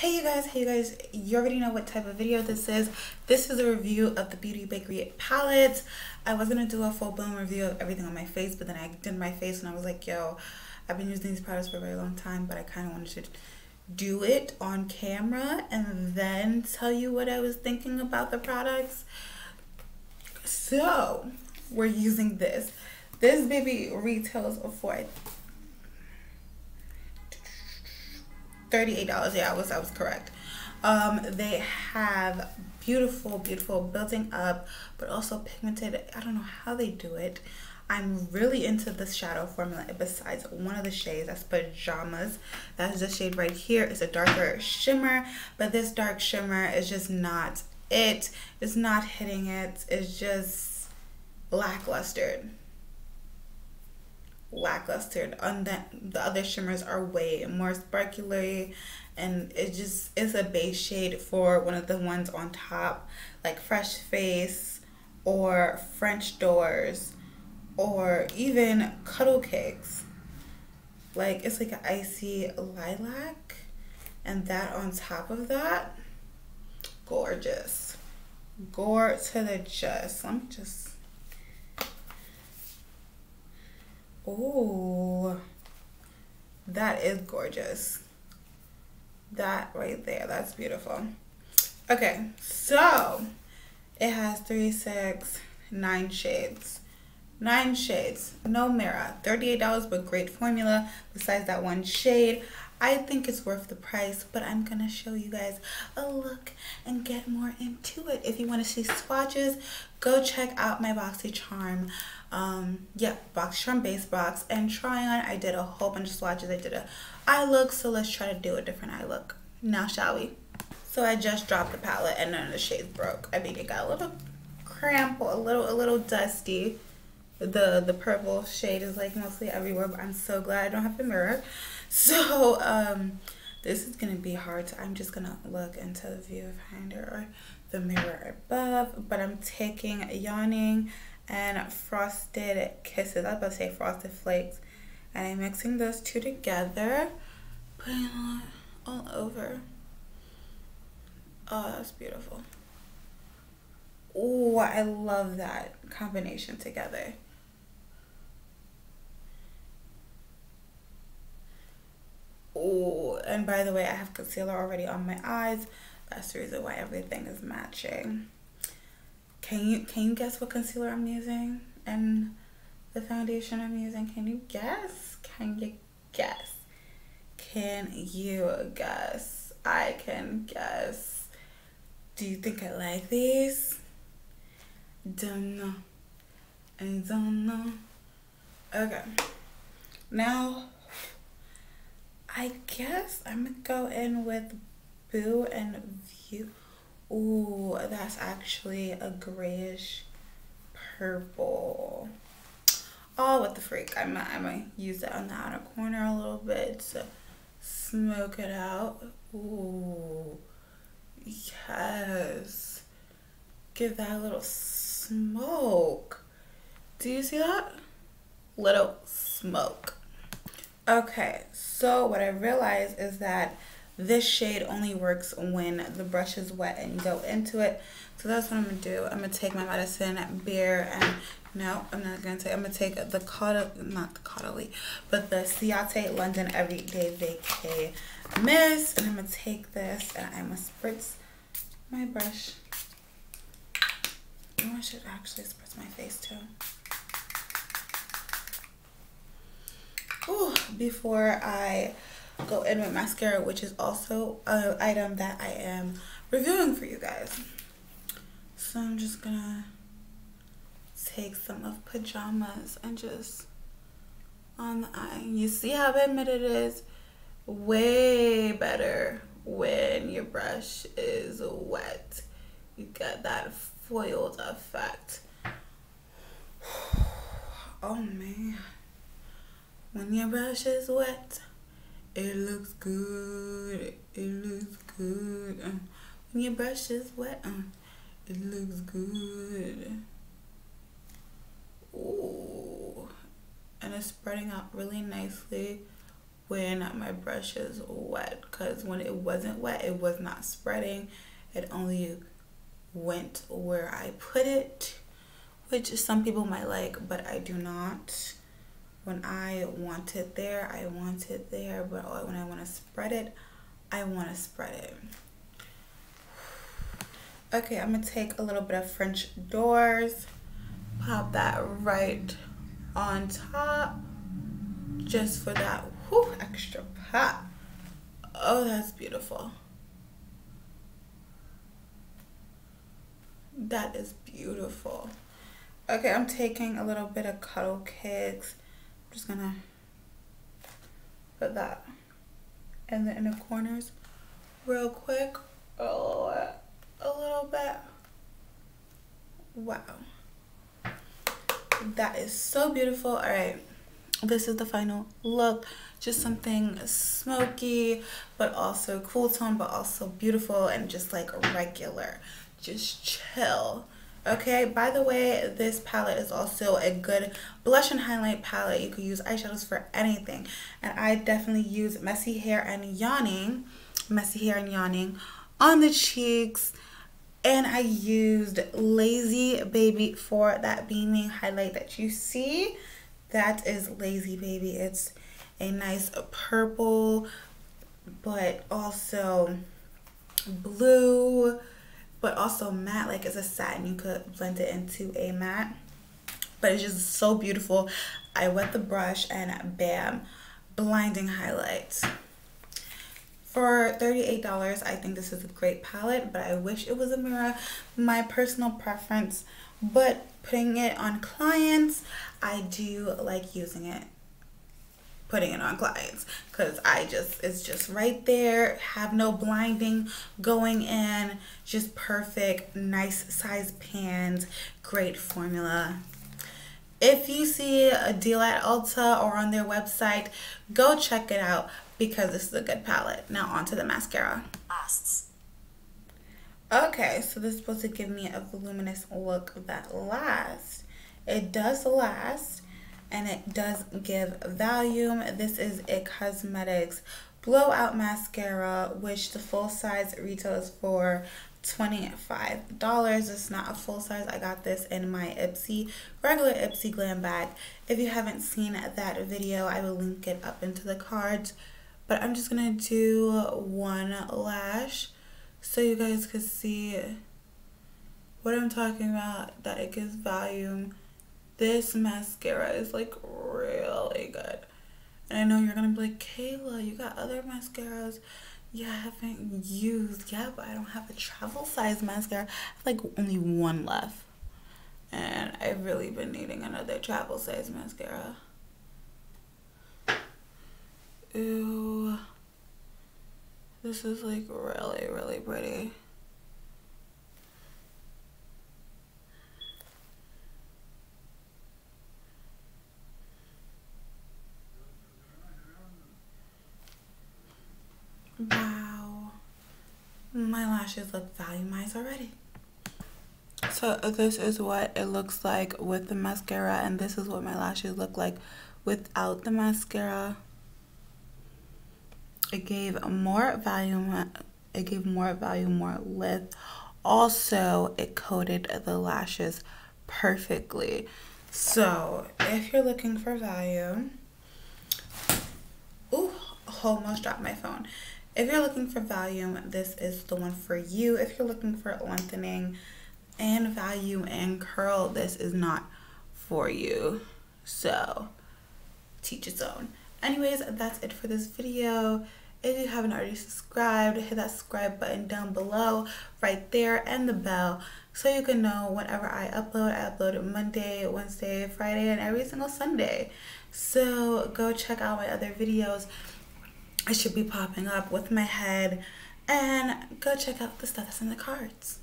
Hey you guys, hey you guys, you already know what type of video this is. This is a review of the Beauty Bakery palette. I was gonna do a full blown review of everything on my face, but then I did my face and I was like, yo, I've been using these products for a very long time, but I kind of wanted to do it on camera and then tell you what I was thinking about the products. So, we're using this. This baby retails for $38 yeah i was i was correct. Um they have beautiful beautiful building up but also pigmented. I don't know how they do it. I'm really into this shadow formula besides one of the shades. That's pajamas. That's the shade right here. It's a darker shimmer but this dark shimmer is just not it. It's not hitting it. It's just lackluster lackluster. On the, the other shimmers are way more sparkly and it just is a base shade for one of the ones on top like fresh face or french doors or even cuddle cakes. Like it's like an icy lilac and that on top of that gorgeous. Gore to the just let me just Oh, that is gorgeous. That right there, that's beautiful. Okay, so it has three, six, nine shades. Nine shades, no mirror, $38, but great formula. Besides that one shade, I think it's worth the price, but I'm going to show you guys a look and get more into it. If you want to see swatches, go check out my BoxyCharm. Um, yeah, BoxyCharm base box and try on. I did a whole bunch of swatches. I did a eye look, so let's try to do a different eye look. Now, shall we? So I just dropped the palette and none of the shades broke. I mean, it got a little cramp, a little, a little dusty. The the purple shade is like mostly everywhere, but I'm so glad I don't have the mirror. So um, this is gonna be hard. To, I'm just gonna look into the viewfinder or the mirror above. But I'm taking Yawning and Frosted Kisses. I was about to say Frosted Flakes. And I'm mixing those two together. Putting it all over. Oh, that's beautiful. Oh, I love that combination together. Oh, and by the way, I have concealer already on my eyes. That's the reason why everything is matching. Can you can you guess what concealer I'm using and the foundation I'm using? Can you guess? Can you guess? Can you guess? I can guess. Do you think I like these? Don't know. I don't know. Okay. Now I guess I'm gonna go in with Boo and View. Ooh, that's actually a grayish purple. Oh, what the freak. I'm, I'm gonna use it on the outer corner a little bit to smoke it out. Ooh, yes. Give that a little smoke. Do you see that? Little smoke. Okay, so what I realized is that this shade only works when the brush is wet and you go into it. So that's what I'm gonna do. I'm gonna take my medicine beer and no, I'm not gonna take. I'm gonna take the Caudalie, not the Caudalie, but the Ciate London Everyday Vacay Mist, and I'm gonna take this and I'm gonna spritz my brush. I should actually spritz my face too. Ooh, before I go in with mascara, which is also an item that I am reviewing for you guys. So I'm just gonna take some of pajamas and just on the eye. You see how vivid it is? Way better when your brush is wet. You get that foiled effect. Oh man. When your brush is wet, it looks good. It looks good. Uh, when your brush is wet, uh, it looks good. Ooh. And it's spreading out really nicely when my brush is wet because when it wasn't wet it was not spreading it only went where I put it which some people might like but I do not when I want it there I want it there but when I want to spread it I want to spread it okay I'm gonna take a little bit of French doors pop that right on top just for that whew, extra pop. Oh, that's beautiful. That is beautiful. Okay, I'm taking a little bit of Cuddle Cakes. Just gonna put that in the inner corners real quick. Oh, a little bit. Wow. That is so beautiful. All right this is the final look just something smoky but also cool tone but also beautiful and just like regular just chill okay by the way this palette is also a good blush and highlight palette. You could use eyeshadows for anything. And i definitely use messy hair and yawning messy hair and yawning on the cheeks. And I used Lazy Baby for that beaming highlight that you see. That is Lazy Baby. It's a nice purple, but also blue, but also matte. Like it's a satin. You could blend it into a matte. But it's just so beautiful. I wet the brush and bam, blinding highlights. For $38, I think this is a great palette, but I wish it was a mirror. My personal preference but putting it on clients i do like using it putting it on clients. Because i just it's just right there. Have no blinding going in. Just perfect nice size pans great formula. If you see a deal at Ulta or on their website go check it out because this is a good palette. Now onto the mascara. Okay, so this is supposed to give me a voluminous look that lasts. It does last and it does give volume. This is a Cosmetics Blowout Mascara, which the full size retails for $25. It's not a full size. I got this in my Ipsy, regular Ipsy Glam bag. If you haven't seen that video, I will link it up into the cards. But I'm just going to do one lash so you guys could see what I'm talking about that it gives volume this mascara is like really good. And I know you're gonna be like Kayla you got other mascaras. Yeah I haven't used yeah but I don't have a travel size mascara. I have like only one left. And I've really been needing another travel size mascara. Ew. This is like really, really pretty. Wow. My lashes look volumized already. So this is what it looks like with the mascara and this is what my lashes look like without the mascara. It gave more volume it gave more volume more lift also it coated the lashes perfectly. So if you're looking for volume ooh almost dropped my phone if you're looking for volume this is the one for you if you're looking for lengthening and volume and curl this is not for you so teach its own anyways that's it for this video if you haven't already subscribed, hit that subscribe button down below, right there, and the bell, so you can know whenever I upload. I upload Monday, Wednesday, Friday, and every single Sunday. So go check out my other videos. I should be popping up with my head. And go check out the stuff that's in the cards.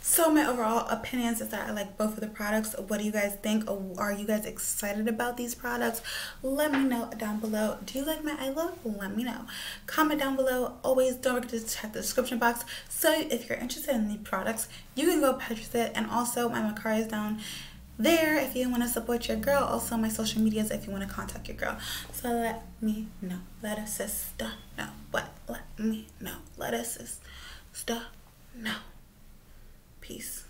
So my overall opinions is that I like both of the products. What do you guys think? Are you guys excited about these products? Let me know down below. Do you like my eye look? Let me know. Comment down below. Always don't forget to check the description box. So if you're interested in the products, you can go purchase it. And also my Mercari is down there if you want to support your girl. Also, my social medias if you want to contact your girl. So let me know. Let a sister know. What? Let me know. Let a sister know. Peace.